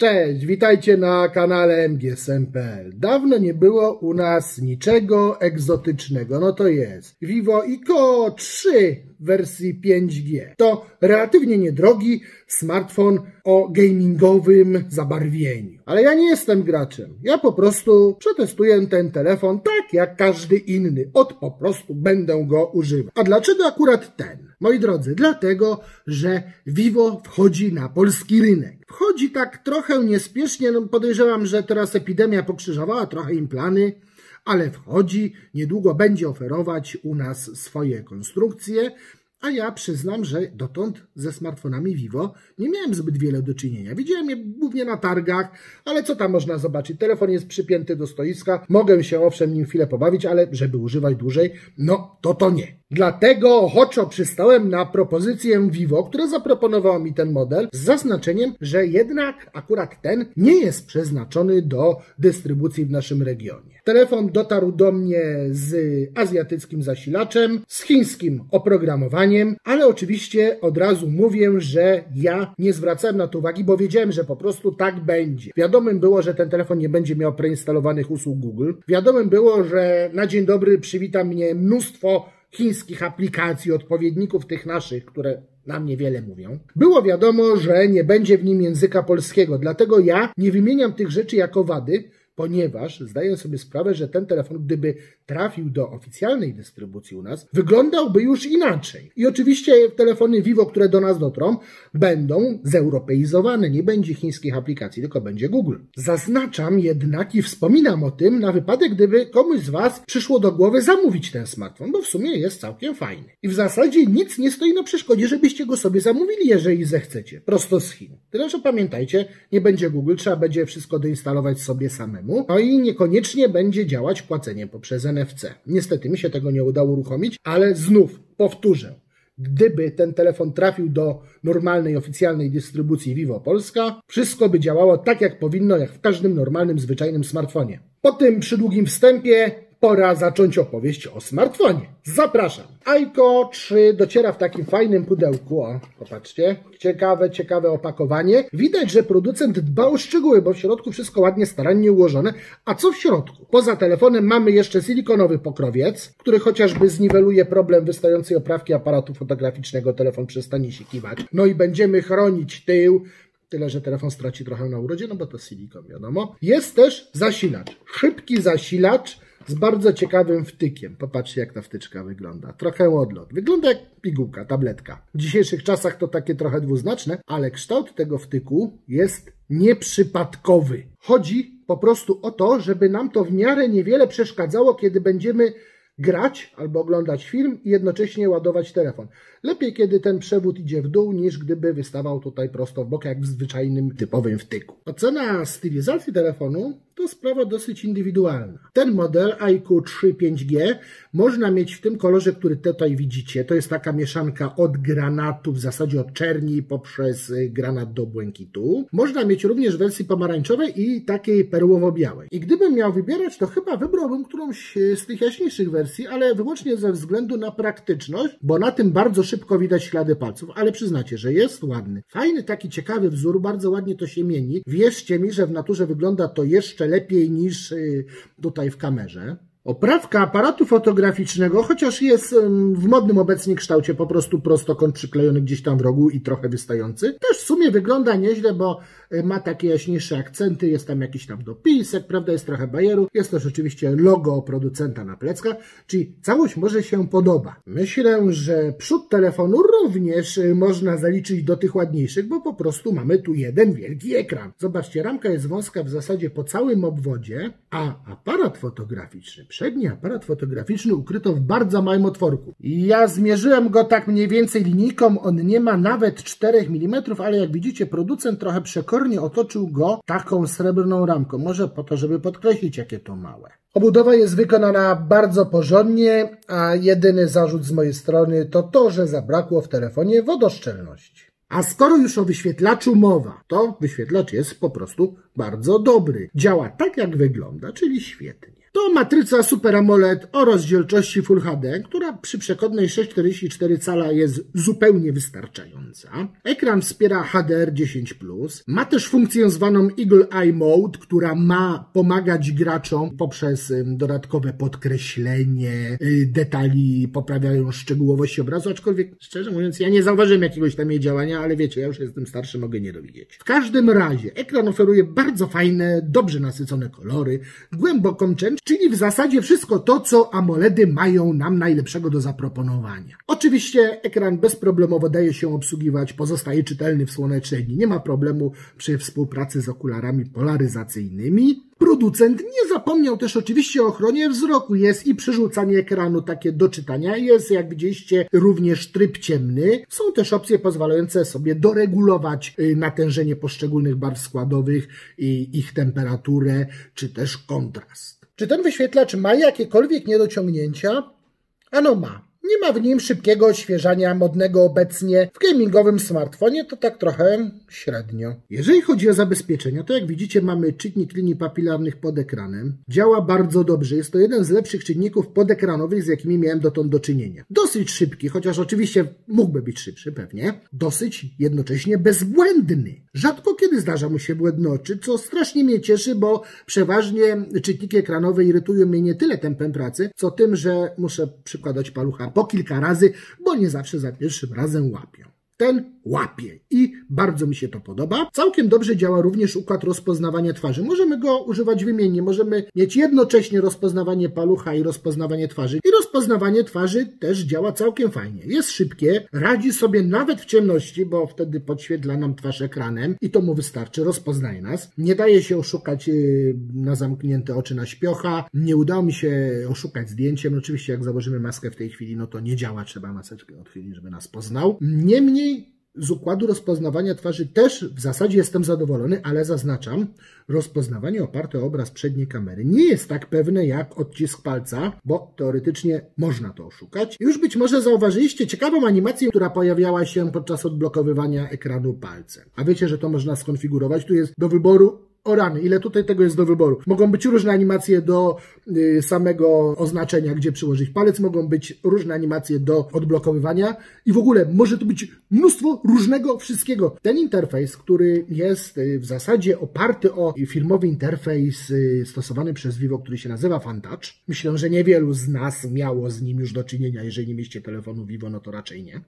Cześć, witajcie na kanale MGSM.pl. Dawno nie było u nas niczego egzotycznego. No to jest Vivo ICO 3 w wersji 5G. To relatywnie niedrogi smartfon o gamingowym zabarwieniu. Ale ja nie jestem graczem. Ja po prostu przetestuję ten telefon tak jak każdy inny. Od po prostu będę go używał. A dlaczego akurat ten? Moi drodzy, dlatego, że Vivo wchodzi na polski rynek. Wchodzi tak trochę niespiesznie, no podejrzewam, że teraz epidemia pokrzyżowała trochę im plany, ale wchodzi, niedługo będzie oferować u nas swoje konstrukcje, a ja przyznam, że dotąd ze smartfonami Vivo nie miałem zbyt wiele do czynienia. Widziałem je głównie na targach, ale co tam można zobaczyć? Telefon jest przypięty do stoiska, mogę się owszem nim chwilę pobawić, ale żeby używać dłużej, no to to nie. Dlatego ochoczo przystałem na propozycję Vivo, które zaproponowało mi ten model z zaznaczeniem, że jednak akurat ten nie jest przeznaczony do dystrybucji w naszym regionie. Telefon dotarł do mnie z azjatyckim zasilaczem, z chińskim oprogramowaniem, ale oczywiście od razu mówię, że ja nie zwracałem na to uwagi, bo wiedziałem, że po prostu tak będzie. Wiadomym było, że ten telefon nie będzie miał preinstalowanych usług Google. Wiadomym było, że na dzień dobry przywita mnie mnóstwo chińskich aplikacji, odpowiedników tych naszych, które nam niewiele mówią. Było wiadomo, że nie będzie w nim języka polskiego, dlatego ja nie wymieniam tych rzeczy jako wady, ponieważ zdaję sobie sprawę, że ten telefon, gdyby trafił do oficjalnej dystrybucji u nas, wyglądałby już inaczej. I oczywiście telefony Vivo, które do nas dotrą, będą zeuropeizowane. Nie będzie chińskich aplikacji, tylko będzie Google. Zaznaczam jednak i wspominam o tym na wypadek, gdyby komuś z Was przyszło do głowy zamówić ten smartfon, bo w sumie jest całkiem fajny. I w zasadzie nic nie stoi na przeszkodzie, żebyście go sobie zamówili, jeżeli zechcecie. Prosto z Chin. Tyle, że pamiętajcie, nie będzie Google, trzeba będzie wszystko doinstalować sobie samemu. No i niekoniecznie będzie działać płacenie poprzez NFC. Niestety mi się tego nie udało uruchomić, ale znów powtórzę. Gdyby ten telefon trafił do normalnej, oficjalnej dystrybucji Vivo Polska, wszystko by działało tak, jak powinno, jak w każdym normalnym, zwyczajnym smartfonie. Po tym przydługim wstępie pora zacząć opowieść o smartfonie. Zapraszam. Aiko 3 dociera w takim fajnym pudełku. O, popatrzcie. Ciekawe, ciekawe opakowanie. Widać, że producent dba o szczegóły, bo w środku wszystko ładnie, starannie ułożone. A co w środku? Poza telefonem mamy jeszcze silikonowy pokrowiec, który chociażby zniweluje problem wystającej oprawki aparatu fotograficznego. Telefon przestanie się kiwać. No i będziemy chronić tył, Tyle, że telefon straci trochę na urodzie, no bo to silikon, wiadomo. Jest też zasilacz. Szybki zasilacz z bardzo ciekawym wtykiem. Popatrzcie, jak ta wtyczka wygląda. Trochę odlot. Wygląda jak pigułka, tabletka. W dzisiejszych czasach to takie trochę dwuznaczne, ale kształt tego wtyku jest nieprzypadkowy. Chodzi po prostu o to, żeby nam to w miarę niewiele przeszkadzało, kiedy będziemy grać albo oglądać film i jednocześnie ładować telefon. Lepiej, kiedy ten przewód idzie w dół, niż gdyby wystawał tutaj prosto w bok, jak w zwyczajnym, typowym wtyku. Ocena stylizacji telefonu to sprawa dosyć indywidualna. Ten model iQ 3 5G można mieć w tym kolorze, który tutaj widzicie. To jest taka mieszanka od granatu, w zasadzie od czerni poprzez granat do błękitu. Można mieć również w wersji pomarańczowej i takiej perłowo-białej. I gdybym miał wybierać, to chyba wybrałbym którąś z tych jaśniejszych wersji, ale wyłącznie ze względu na praktyczność, bo na tym bardzo szybko widać ślady palców, ale przyznacie, że jest ładny. Fajny, taki ciekawy wzór, bardzo ładnie to się mieni. Wierzcie mi, że w naturze wygląda to jeszcze lepiej niż y, tutaj w kamerze. Oprawka aparatu fotograficznego, chociaż jest w modnym obecnie kształcie po prostu prostokąt przyklejony gdzieś tam w rogu i trochę wystający, też w sumie wygląda nieźle, bo y, ma takie jaśniejsze akcenty, jest tam jakiś tam dopisek, prawda, jest trochę bajeru, jest też oczywiście logo producenta na pleckach, czyli całość może się podoba. Myślę, że przód telefonu również y, można zaliczyć do tych ładniejszych, bo po prostu mamy tu jeden wielki ekran. Zobaczcie, ramka jest wąska w zasadzie po całym obwodzie, a aparat fotograficzny Przedni aparat fotograficzny ukryto w bardzo małym otworku. Ja zmierzyłem go tak mniej więcej linijką, on nie ma nawet 4 mm, ale jak widzicie producent trochę przekornie otoczył go taką srebrną ramką. Może po to, żeby podkreślić jakie to małe. Obudowa jest wykonana bardzo porządnie, a jedyny zarzut z mojej strony to to, że zabrakło w telefonie wodoszczelności. A skoro już o wyświetlaczu mowa, to wyświetlacz jest po prostu bardzo dobry. Działa tak jak wygląda, czyli świetnie. To matryca Super AMOLED o rozdzielczości Full HD, która przy przekodnej 644 cala jest zupełnie wystarczająca. Ekran wspiera HDR10+. Ma też funkcję zwaną Eagle Eye Mode, która ma pomagać graczom poprzez dodatkowe podkreślenie, y, detali poprawiają szczegółowość obrazu, aczkolwiek szczerze mówiąc ja nie zauważyłem jakiegoś tam jej działania, ale wiecie, ja już jestem starszy, mogę nie dowiedzieć. W każdym razie ekran oferuje bardzo fajne, dobrze nasycone kolory, głęboką część, czyli w zasadzie wszystko to, co AMOLEDy mają nam najlepszego do zaproponowania. Oczywiście ekran bezproblemowo daje się obsługiwać, pozostaje czytelny w słonecznej dni, nie ma problemu przy współpracy z okularami polaryzacyjnymi. Producent nie zapomniał też oczywiście o ochronie wzroku. Jest i przerzucanie ekranu takie do czytania, jest jak widzieliście również tryb ciemny. Są też opcje pozwalające sobie doregulować y, natężenie poszczególnych barw składowych i ich temperaturę, czy też kontrast. Czy ten wyświetlacz ma jakiekolwiek niedociągnięcia? Ano ma. Nie ma w nim szybkiego odświeżania modnego obecnie w gamingowym smartfonie, to tak trochę średnio. Jeżeli chodzi o zabezpieczenia, to jak widzicie mamy czytnik linii papilarnych pod ekranem. Działa bardzo dobrze, jest to jeden z lepszych czynników podekranowych, z jakimi miałem dotąd do czynienia. Dosyć szybki, chociaż oczywiście mógłby być szybszy pewnie. Dosyć jednocześnie bezbłędny. Rzadko kiedy zdarza mu się błędnoczy, co strasznie mnie cieszy, bo przeważnie czytniki ekranowe irytują mnie nie tyle tempem pracy, co tym, że muszę przykładać palucha po kilka razy, bo nie zawsze za pierwszym razem łapią. Ten łapie i bardzo mi się to podoba. Całkiem dobrze działa również układ rozpoznawania twarzy. Możemy go używać wymiennie, możemy mieć jednocześnie rozpoznawanie palucha i rozpoznawanie twarzy. I rozpoznawanie twarzy też działa całkiem fajnie. Jest szybkie, radzi sobie nawet w ciemności, bo wtedy podświetla nam twarz ekranem i to mu wystarczy, rozpoznaje nas. Nie daje się oszukać y, na zamknięte oczy na śpiocha. Nie udało mi się oszukać zdjęciem. Oczywiście jak założymy maskę w tej chwili, no to nie działa, trzeba maseczkę odchwylić, żeby nas poznał. Niemniej z układu rozpoznawania twarzy też w zasadzie jestem zadowolony, ale zaznaczam, rozpoznawanie oparte o obraz przedniej kamery nie jest tak pewne jak odcisk palca, bo teoretycznie można to oszukać. Już być może zauważyliście ciekawą animację, która pojawiała się podczas odblokowywania ekranu palcem. A wiecie, że to można skonfigurować. Tu jest do wyboru o rany, ile tutaj tego jest do wyboru. Mogą być różne animacje do y, samego oznaczenia, gdzie przyłożyć palec, mogą być różne animacje do odblokowywania i w ogóle może to być mnóstwo różnego wszystkiego. Ten interfejs, który jest y, w zasadzie oparty o firmowy interfejs y, stosowany przez Vivo, który się nazywa FunTouch. Myślę, że niewielu z nas miało z nim już do czynienia, jeżeli nie mieliście telefonu Vivo, no to raczej nie.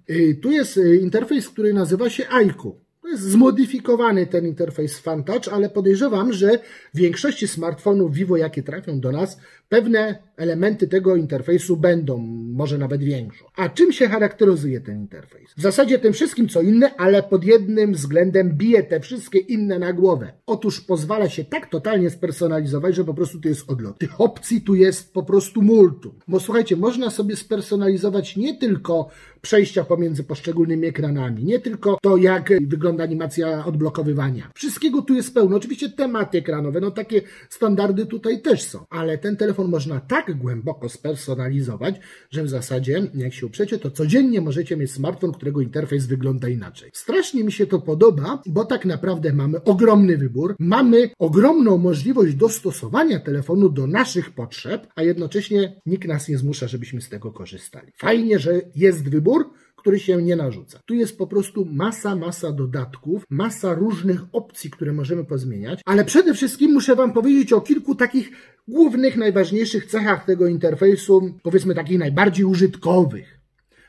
Tu jest interfejs, który nazywa się AIKU jest zmodyfikowany ten interfejs FunTouch, ale podejrzewam, że w większości smartfonów Vivo, jakie trafią do nas, pewne elementy tego interfejsu będą, może nawet większą. A czym się charakteryzuje ten interfejs? W zasadzie tym wszystkim co inne, ale pod jednym względem bije te wszystkie inne na głowę. Otóż pozwala się tak totalnie spersonalizować, że po prostu tu jest odlot. Tych opcji tu jest po prostu multum. Bo słuchajcie, można sobie spersonalizować nie tylko przejścia pomiędzy poszczególnymi ekranami, nie tylko to, jak wygląda animacja odblokowywania. Wszystkiego tu jest pełno. Oczywiście tematy ekranowe, no takie standardy tutaj też są, ale ten telefon można tak głęboko spersonalizować, że w zasadzie, jak się uprzecie, to codziennie możecie mieć smartfon, którego interfejs wygląda inaczej. Strasznie mi się to podoba, bo tak naprawdę mamy ogromny wybór, mamy ogromną możliwość dostosowania telefonu do naszych potrzeb, a jednocześnie nikt nas nie zmusza, żebyśmy z tego korzystali. Fajnie, że jest wybór, który się nie narzuca. Tu jest po prostu masa, masa dodatków, masa różnych opcji, które możemy pozmieniać, ale przede wszystkim muszę Wam powiedzieć o kilku takich głównych, najważniejszych cechach tego interfejsu, powiedzmy takich najbardziej użytkowych.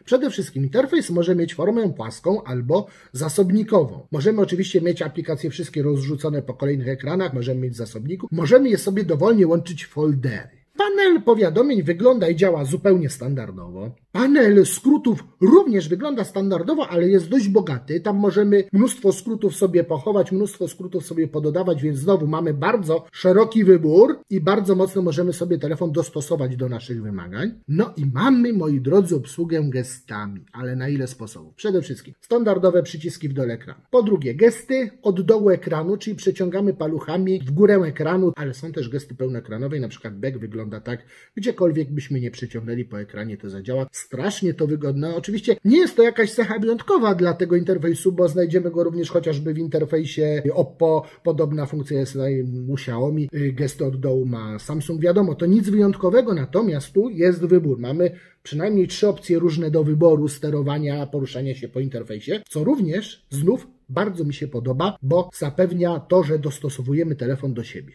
Przede wszystkim interfejs może mieć formę płaską albo zasobnikową. Możemy oczywiście mieć aplikacje wszystkie rozrzucone po kolejnych ekranach, możemy mieć zasobników, możemy je sobie dowolnie łączyć w foldery. Panel powiadomień wygląda i działa zupełnie standardowo. Panel skrótów również wygląda standardowo, ale jest dość bogaty. Tam możemy mnóstwo skrótów sobie pochować, mnóstwo skrótów sobie pododawać, więc znowu mamy bardzo szeroki wybór i bardzo mocno możemy sobie telefon dostosować do naszych wymagań. No i mamy, moi drodzy, obsługę gestami, ale na ile sposobów? Przede wszystkim standardowe przyciski w dole ekranu. Po drugie, gesty od dołu ekranu, czyli przeciągamy paluchami w górę ekranu, ale są też gesty pełnoekranowe, na przykład back wygląda wygląda tak, gdziekolwiek byśmy nie przeciągnęli po ekranie, to zadziała. Strasznie to wygodne. Oczywiście nie jest to jakaś cecha wyjątkowa dla tego interfejsu, bo znajdziemy go również chociażby w interfejsie Oppo. Podobna funkcja jest u Xiaomi. Gesty od dołu ma Samsung. Wiadomo, to nic wyjątkowego, natomiast tu jest wybór. Mamy przynajmniej trzy opcje różne do wyboru sterowania, poruszania się po interfejsie, co również znów bardzo mi się podoba, bo zapewnia to, że dostosowujemy telefon do siebie.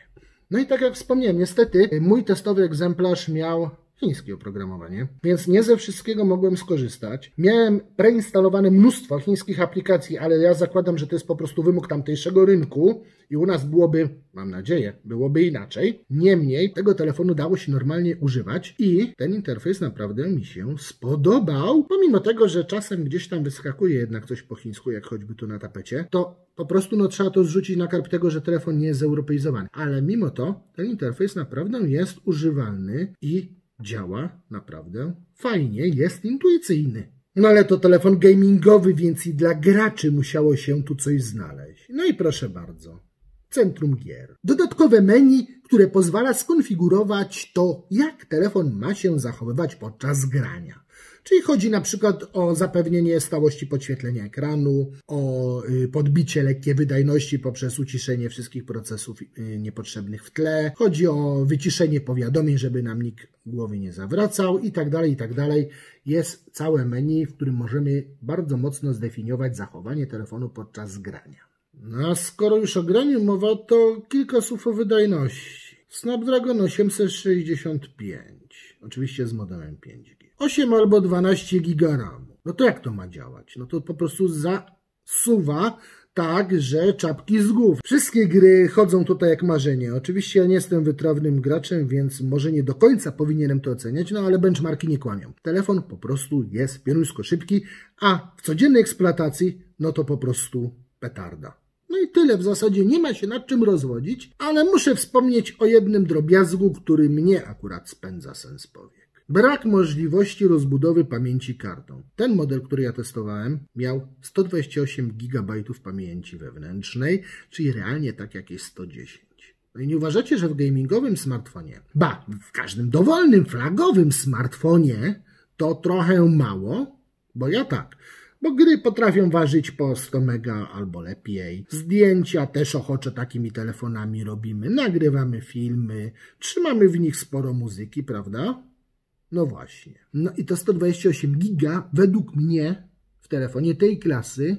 No i tak jak wspomniałem, niestety mój testowy egzemplarz miał chińskie oprogramowanie, więc nie ze wszystkiego mogłem skorzystać. Miałem preinstalowane mnóstwo chińskich aplikacji, ale ja zakładam, że to jest po prostu wymóg tamtejszego rynku i u nas byłoby, mam nadzieję, byłoby inaczej. Niemniej tego telefonu dało się normalnie używać i ten interfejs naprawdę mi się spodobał. Pomimo tego, że czasem gdzieś tam wyskakuje jednak coś po chińsku, jak choćby tu na tapecie, to po prostu no, trzeba to zrzucić na karp tego, że telefon nie jest zeuropeizowany. Ale mimo to ten interfejs naprawdę jest używalny i działa naprawdę fajnie, jest intuicyjny. No ale to telefon gamingowy, więc i dla graczy musiało się tu coś znaleźć. No i proszę bardzo. Centrum gier. Dodatkowe menu, które pozwala skonfigurować to, jak telefon ma się zachowywać podczas grania. Czyli chodzi na przykład o zapewnienie stałości podświetlenia ekranu, o y, podbicie lekkie wydajności poprzez uciszenie wszystkich procesów y, niepotrzebnych w tle. Chodzi o wyciszenie powiadomień, żeby nam nikt głowy nie zawracał i tak dalej, i tak dalej. Jest całe menu, w którym możemy bardzo mocno zdefiniować zachowanie telefonu podczas grania. No a skoro już o graniu mowa, to kilka słów o wydajności. Snapdragon 865, oczywiście z modelem 5G. 8 albo 12 giga RAMu. No to jak to ma działać? No to po prostu zasuwa tak, że czapki z głów. Wszystkie gry chodzą tutaj jak marzenie. Oczywiście ja nie jestem wytrawnym graczem, więc może nie do końca powinienem to oceniać, no ale benchmarki nie kłamią. Telefon po prostu jest pioruńsko szybki, a w codziennej eksploatacji no to po prostu petarda. No i tyle, w zasadzie nie ma się nad czym rozwodzić, ale muszę wspomnieć o jednym drobiazgu, który mnie akurat spędza sens powie. Brak możliwości rozbudowy pamięci kartą. Ten model, który ja testowałem, miał 128 GB pamięci wewnętrznej, czyli realnie tak jak jest 110. No i nie uważacie, że w gamingowym smartfonie, ba, w każdym dowolnym, flagowym smartfonie to trochę mało? Bo ja tak. Bo gry potrafią ważyć po 100 mega albo lepiej. Zdjęcia też ochocze takimi telefonami robimy. Nagrywamy filmy, trzymamy w nich sporo muzyki, prawda? No właśnie. No i to 128 giga według mnie w telefonie tej klasy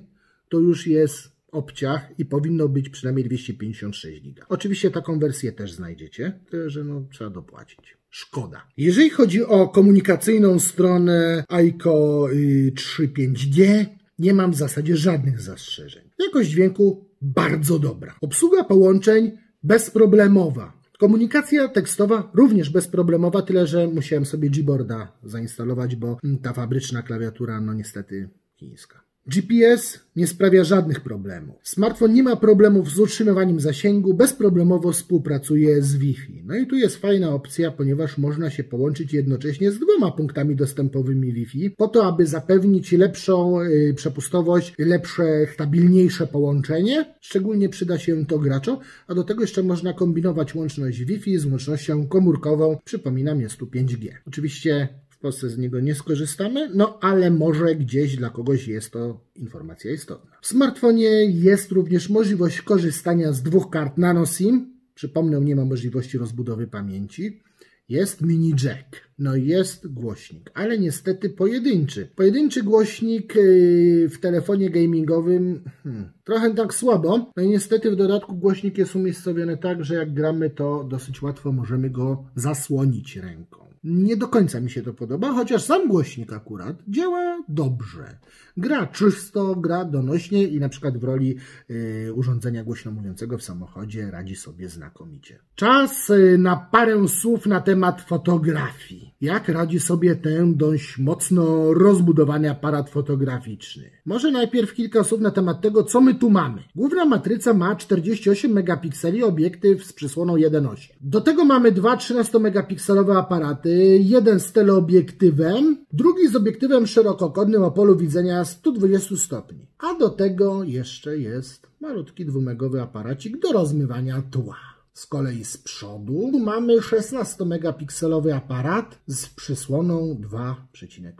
to już jest obciach i powinno być przynajmniej 256 giga. Oczywiście taką wersję też znajdziecie, tyle że no, trzeba dopłacić. Szkoda. Jeżeli chodzi o komunikacyjną stronę ICO 3.5G, nie mam w zasadzie żadnych zastrzeżeń. Jakość dźwięku bardzo dobra. Obsługa połączeń bezproblemowa. Komunikacja tekstowa również bezproblemowa, tyle że musiałem sobie Gboarda zainstalować, bo ta fabryczna klawiatura, no niestety chińska. GPS nie sprawia żadnych problemów. Smartfon nie ma problemów z utrzymywaniem zasięgu, bezproblemowo współpracuje z Wi-Fi. No i tu jest fajna opcja, ponieważ można się połączyć jednocześnie z dwoma punktami dostępowymi Wi-Fi, po to, aby zapewnić lepszą y, przepustowość, lepsze, stabilniejsze połączenie. Szczególnie przyda się to graczom, a do tego jeszcze można kombinować łączność Wi-Fi z łącznością komórkową. Przypominam, jest tu 5G. Oczywiście w Polsce z niego nie skorzystamy, no ale może gdzieś dla kogoś jest to informacja istotna. W smartfonie jest również możliwość korzystania z dwóch kart nano SIM. Przypomnę, nie ma możliwości rozbudowy pamięci. Jest mini jack, no jest głośnik, ale niestety pojedynczy. Pojedynczy głośnik yy, w telefonie gamingowym hmm, trochę tak słabo. No i niestety w dodatku głośnik jest umiejscowiony tak, że jak gramy to dosyć łatwo możemy go zasłonić ręką. Nie do końca mi się to podoba, chociaż sam głośnik akurat działa dobrze. Gra czysto, gra donośnie i na przykład w roli y, urządzenia głośno mówiącego w samochodzie radzi sobie znakomicie. Czas y, na parę słów na temat fotografii. Jak radzi sobie ten dość mocno rozbudowany aparat fotograficzny? Może najpierw kilka słów na temat tego, co my tu mamy. Główna matryca ma 48 megapikseli, obiektyw z przysłoną 1.8. Do tego mamy dwa 13-megapikselowe aparaty, jeden z teleobiektywem, drugi z obiektywem szerokokątnym o polu widzenia 120 stopni. A do tego jeszcze jest malutki dwumegowy aparacik do rozmywania tła. Z kolei z przodu mamy 16-megapikselowy aparat z przysłoną 2,5.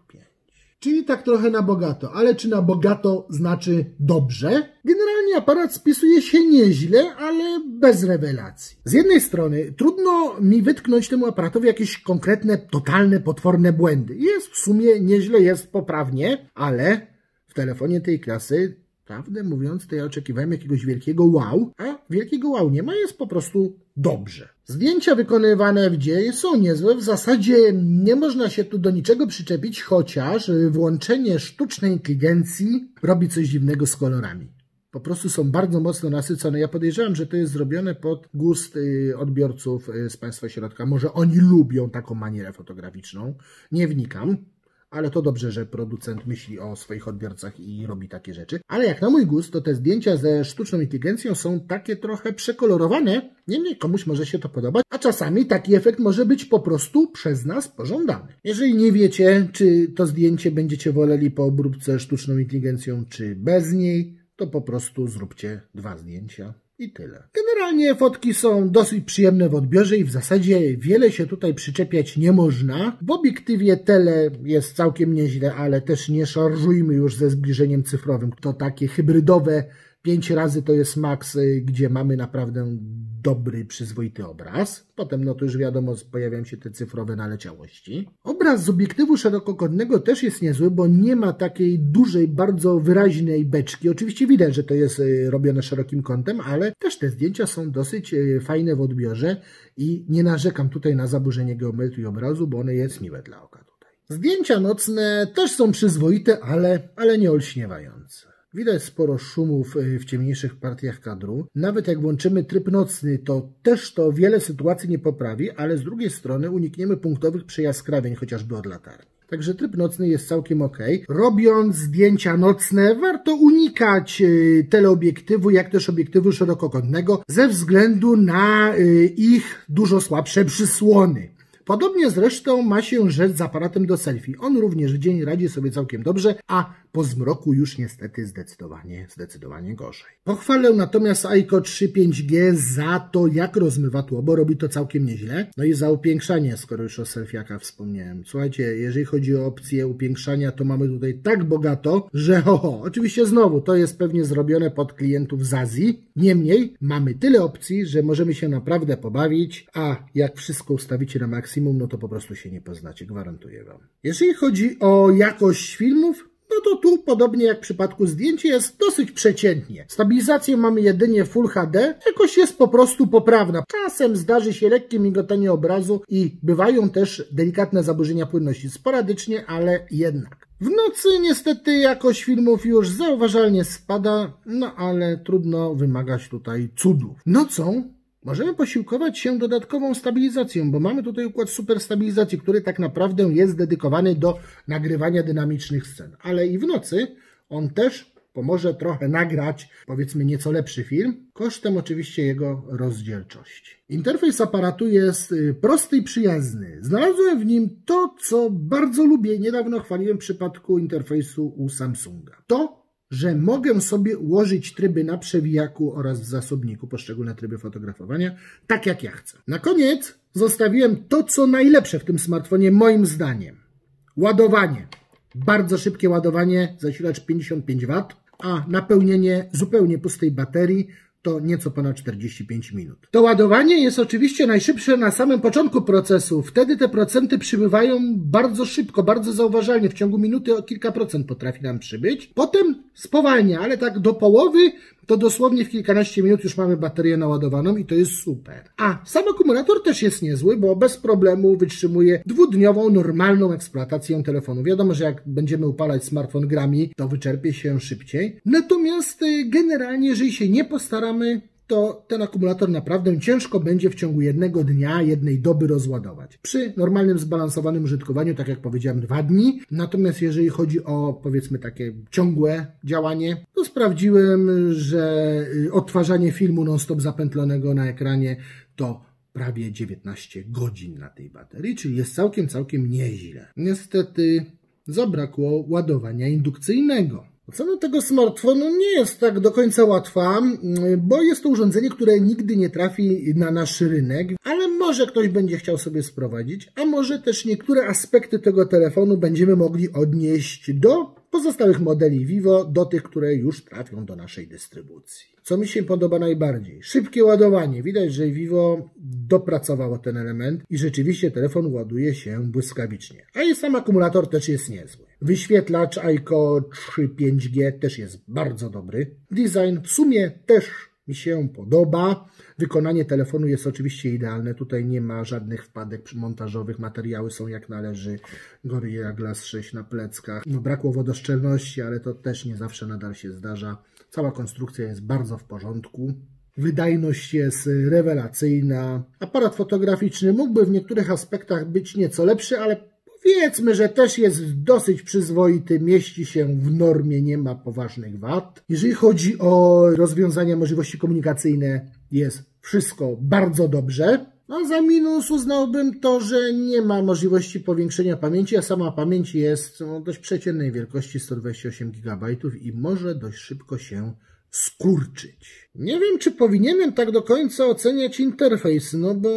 Czyli tak trochę na bogato, ale czy na bogato znaczy dobrze? Generalnie aparat spisuje się nieźle, ale bez rewelacji. Z jednej strony trudno mi wytknąć temu aparatowi jakieś konkretne, totalne, potworne błędy. Jest w sumie nieźle, jest poprawnie, ale w telefonie tej klasy Prawdę mówiąc, to ja oczekiwałem jakiegoś wielkiego wow, a wielkiego wow nie ma, jest po prostu dobrze. Zdjęcia wykonywane w dzieje są niezłe, w zasadzie nie można się tu do niczego przyczepić, chociaż włączenie sztucznej inteligencji robi coś dziwnego z kolorami. Po prostu są bardzo mocno nasycone. Ja podejrzewam, że to jest zrobione pod gust y, odbiorców y, z państwa środka. Może oni lubią taką manierę fotograficzną. Nie wnikam ale to dobrze, że producent myśli o swoich odbiorcach i robi takie rzeczy. Ale jak na mój gust, to te zdjęcia ze sztuczną inteligencją są takie trochę przekolorowane. Niemniej komuś może się to podobać, a czasami taki efekt może być po prostu przez nas pożądany. Jeżeli nie wiecie, czy to zdjęcie będziecie woleli po obróbce sztuczną inteligencją, czy bez niej, to po prostu zróbcie dwa zdjęcia i tyle. Generalnie fotki są dosyć przyjemne w odbiorze i w zasadzie wiele się tutaj przyczepiać nie można. W obiektywie tele jest całkiem nieźle, ale też nie szarżujmy już ze zbliżeniem cyfrowym. To takie hybrydowe 5 razy to jest max, y, gdzie mamy naprawdę dobry, przyzwoity obraz. Potem, no to już wiadomo, pojawiają się te cyfrowe naleciałości. Obraz z obiektywu szerokokątnego też jest niezły, bo nie ma takiej dużej, bardzo wyraźnej beczki. Oczywiście widać, że to jest y, robione szerokim kątem, ale też te zdjęcia są dosyć y, fajne w odbiorze i nie narzekam tutaj na zaburzenie geometrii obrazu, bo one jest miłe dla oka tutaj. Zdjęcia nocne też są przyzwoite, ale, ale nie olśniewające. Widać sporo szumów e, w ciemniejszych partiach kadru. Nawet jak włączymy tryb nocny, to też to wiele sytuacji nie poprawi, ale z drugiej strony unikniemy punktowych przejaskrawień, chociażby od latarni. Także tryb nocny jest całkiem ok. Robiąc zdjęcia nocne, warto unikać e, teleobiektywu, jak też obiektywu szerokokątnego, ze względu na e, ich dużo słabsze przysłony. Podobnie zresztą ma się rzecz z aparatem do selfie. On również w dzień radzi sobie całkiem dobrze, a po zmroku już niestety zdecydowanie, zdecydowanie gorzej. Pochwalę natomiast Aiko 3.5G za to, jak rozmywa tło, bo robi to całkiem nieźle. No i za upiększanie, skoro już o selfiaka wspomniałem. Słuchajcie, jeżeli chodzi o opcję upiększania, to mamy tutaj tak bogato, że ho, ho. Oczywiście znowu, to jest pewnie zrobione pod klientów z Azji. Niemniej, mamy tyle opcji, że możemy się naprawdę pobawić, a jak wszystko ustawicie na maksimum, no to po prostu się nie poznacie, gwarantuję Wam. Jeżeli chodzi o jakość filmów, no to tu, podobnie jak w przypadku zdjęć, jest dosyć przeciętnie. Stabilizację mamy jedynie Full HD, jakoś jest po prostu poprawna. Czasem zdarzy się lekkie migotanie obrazu i bywają też delikatne zaburzenia płynności. Sporadycznie, ale jednak. W nocy niestety jakość filmów już zauważalnie spada, no ale trudno wymagać tutaj cudów. Nocą Możemy posiłkować się dodatkową stabilizacją, bo mamy tutaj układ super stabilizacji, który tak naprawdę jest dedykowany do nagrywania dynamicznych scen. Ale i w nocy on też pomoże trochę nagrać, powiedzmy, nieco lepszy film, kosztem oczywiście jego rozdzielczości. Interfejs aparatu jest y, prosty i przyjazny. Znalazłem w nim to, co bardzo lubię. Niedawno chwaliłem w przypadku interfejsu u Samsunga. To że mogę sobie ułożyć tryby na przewijaku oraz w zasobniku, poszczególne tryby fotografowania, tak jak ja chcę. Na koniec zostawiłem to, co najlepsze w tym smartfonie, moim zdaniem. Ładowanie. Bardzo szybkie ładowanie, zasilacz 55W, a napełnienie zupełnie pustej baterii to nieco ponad 45 minut. To ładowanie jest oczywiście najszybsze na samym początku procesu. Wtedy te procenty przybywają bardzo szybko, bardzo zauważalnie. W ciągu minuty o kilka procent potrafi nam przybyć. Potem spowalnia, ale tak do połowy to dosłownie w kilkanaście minut już mamy baterię naładowaną i to jest super. A sam akumulator też jest niezły, bo bez problemu wytrzymuje dwudniową, normalną eksploatację telefonu. Wiadomo, że jak będziemy upalać smartfon grami, to wyczerpie się szybciej. Natomiast y, generalnie, jeżeli się nie postaramy, to ten akumulator naprawdę ciężko będzie w ciągu jednego dnia, jednej doby rozładować. Przy normalnym, zbalansowanym użytkowaniu, tak jak powiedziałem, dwa dni. Natomiast jeżeli chodzi o, powiedzmy, takie ciągłe działanie, to sprawdziłem, że y, odtwarzanie filmu non-stop zapętlonego na ekranie to prawie 19 godzin na tej baterii, czyli jest całkiem, całkiem nieźle. Niestety zabrakło ładowania indukcyjnego. Ocena tego smartfonu nie jest tak do końca łatwa, bo jest to urządzenie, które nigdy nie trafi na nasz rynek, ale może ktoś będzie chciał sobie sprowadzić, a może też niektóre aspekty tego telefonu będziemy mogli odnieść do pozostałych modeli Vivo do tych, które już trafią do naszej dystrybucji. Co mi się podoba najbardziej? Szybkie ładowanie. Widać, że Vivo dopracowało ten element i rzeczywiście telefon ładuje się błyskawicznie. A i sam akumulator też jest niezły. Wyświetlacz ICO 3 5G też jest bardzo dobry. Design w sumie też mi się podoba. Wykonanie telefonu jest oczywiście idealne. Tutaj nie ma żadnych wpadek montażowych. Materiały są jak należy. Gorilla Glass 6 na pleckach. No, brakło wodoszczelności, ale to też nie zawsze nadal się zdarza. Cała konstrukcja jest bardzo w porządku. Wydajność jest rewelacyjna. Aparat fotograficzny mógłby w niektórych aspektach być nieco lepszy, ale Powiedzmy, że też jest dosyć przyzwoity, mieści się w normie, nie ma poważnych wad. Jeżeli chodzi o rozwiązania, możliwości komunikacyjne, jest wszystko bardzo dobrze. No za minus uznałbym to, że nie ma możliwości powiększenia pamięci, a sama pamięć jest no, dość przeciętnej wielkości 128 GB i może dość szybko się skurczyć. Nie wiem, czy powinienem tak do końca oceniać interfejs, no bo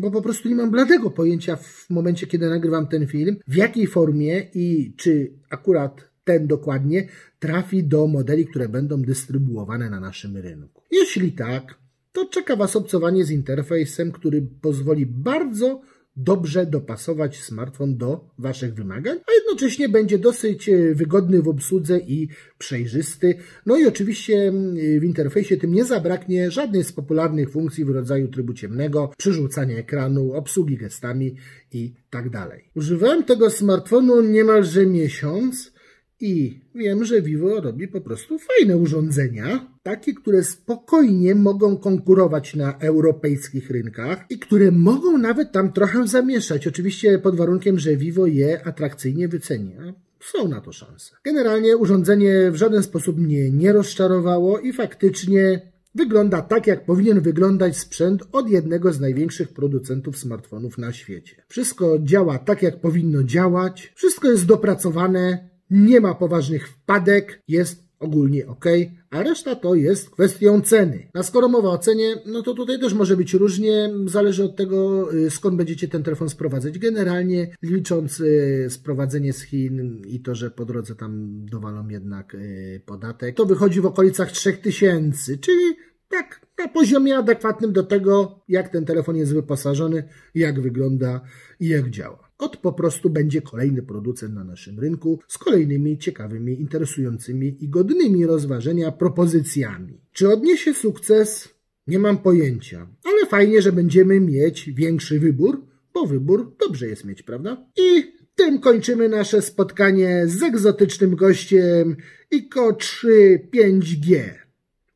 bo po prostu nie mam bladego pojęcia w momencie, kiedy nagrywam ten film, w jakiej formie i czy akurat ten dokładnie trafi do modeli, które będą dystrybuowane na naszym rynku. Jeśli tak, to czeka Was obcowanie z interfejsem, który pozwoli bardzo dobrze dopasować smartfon do Waszych wymagań, a jednocześnie będzie dosyć e, wygodny w obsłudze i przejrzysty. No i oczywiście w interfejsie tym nie zabraknie żadnej z popularnych funkcji w rodzaju trybu ciemnego, przerzucania ekranu, obsługi gestami i tak dalej. Używałem tego smartfonu niemalże miesiąc i wiem, że Vivo robi po prostu fajne urządzenia, takie, które spokojnie mogą konkurować na europejskich rynkach i które mogą nawet tam trochę zamieszać. Oczywiście pod warunkiem, że Vivo je atrakcyjnie wyceni. Są na to szanse. Generalnie urządzenie w żaden sposób mnie nie rozczarowało i faktycznie wygląda tak, jak powinien wyglądać sprzęt od jednego z największych producentów smartfonów na świecie. Wszystko działa tak, jak powinno działać, wszystko jest dopracowane, nie ma poważnych wpadek, jest ogólnie ok, a reszta to jest kwestią ceny. A skoro mowa o cenie, no to tutaj też może być różnie, zależy od tego y, skąd będziecie ten telefon sprowadzać. Generalnie licząc y, sprowadzenie z Chin i to, że po drodze tam dowalą jednak y, podatek, to wychodzi w okolicach 3000, czyli tak na poziomie adekwatnym do tego, jak ten telefon jest wyposażony, jak wygląda i jak działa. Od po prostu będzie kolejny producent na naszym rynku z kolejnymi ciekawymi, interesującymi i godnymi rozważenia propozycjami. Czy odniesie sukces? Nie mam pojęcia, ale fajnie, że będziemy mieć większy wybór, bo wybór dobrze jest mieć, prawda? I tym kończymy nasze spotkanie z egzotycznym gościem ICO 3 5G.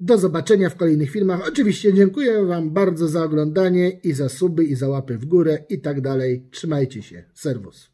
Do zobaczenia w kolejnych filmach. Oczywiście dziękuję Wam bardzo za oglądanie i za suby i za łapy w górę i tak dalej. Trzymajcie się. Serwus.